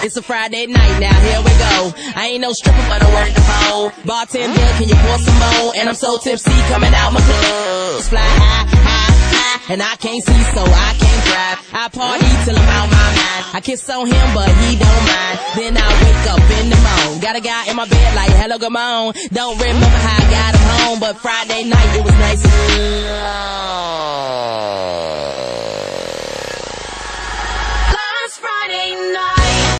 It's a Friday night now, here we go. I ain't no stripper, but I work the pole. Bartender, can you pour some more? And I'm so tipsy coming out my clothes. Fly high, high, high, and I can't see, so I can't drive. I party till I'm out my mind. I kiss on him, but he don't mind. Then I wake up in the morning. Got a guy in my bed like, hello, come on. Don't remember how I got him home, but Friday night it was nice and